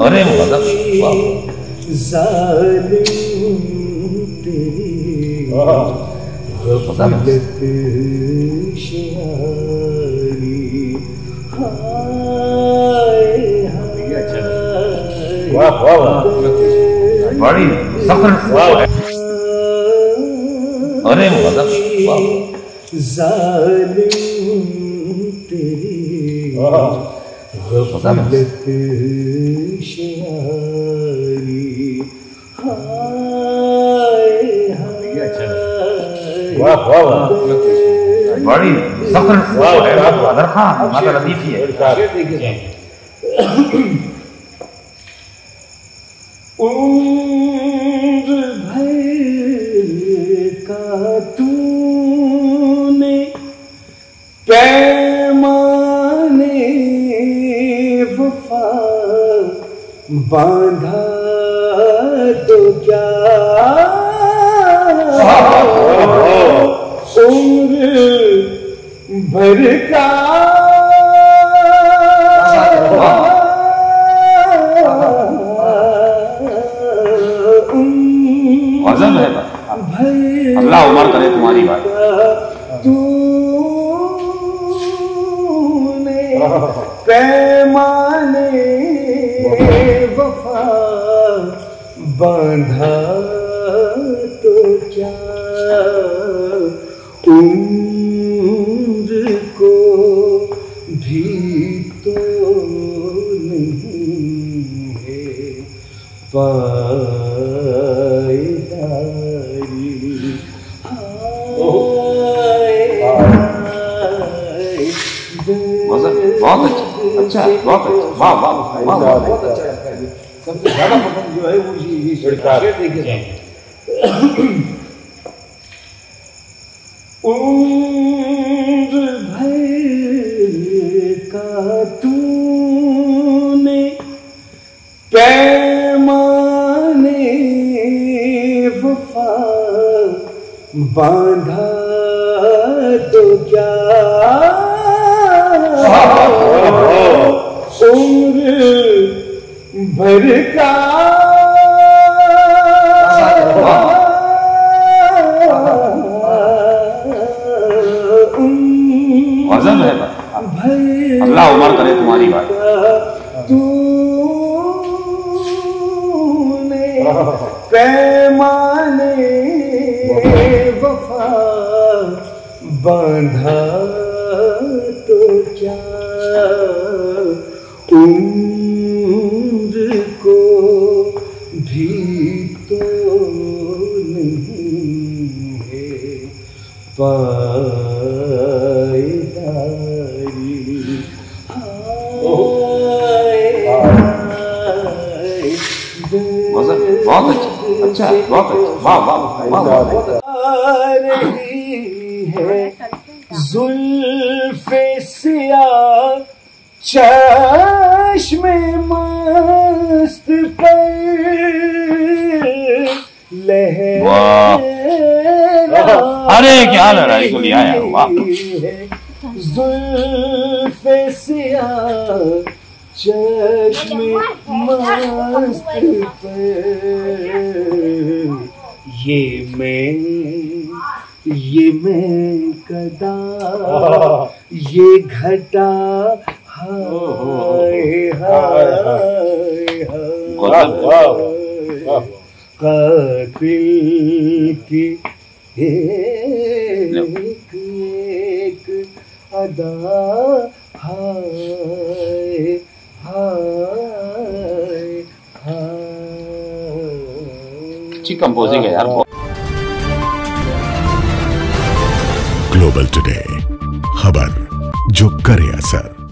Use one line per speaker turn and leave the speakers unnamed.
ارے واہ۔ بڑی واہ ارے واہ۔
ظالم تیری غفلت شعري هاي
هاي واو واو. بڑی سخن اصول ہے آپ حضر خان ماتا لطیفی ہے
اوہ باندھا تو کیا؟ عمر بھر کا۔
اللہ عمر کرے تمہاری بات۔
تو وفا باندھا تو کیا عمر کو بھی تو نہیں ہے پائیداری
بہت اچھا اچھا بہت اچھا واہ واہ واہ
بہت اچھا سب سے زیادہ پسند جو ہے وہ
عمر بھر کا تو نے پیمانے وفا باندھا تو کیا عمر بھر کا
وزن ہے
بھر
اللہ عمر کرے تمہاری بات۔
تو نے پیمانے وفا باندھا تو کیا؟
بہت اچھا اچھا بہت اچھا واہ واہ واہ
ہے زلف سیاہ چشم
ارے کیا لڑائی کو لیا ہے
زلف سیاہ چشم مست یہ میں یہ میں کدا یہ گھٹا ہائے ہائے ہائے قاتل کی ایک ایک ادا ہائے ہائے ہائے۔
اچھی کمپوزنگ ہے یار
گلوبل ٹوڈے خبر جو کرے اثر۔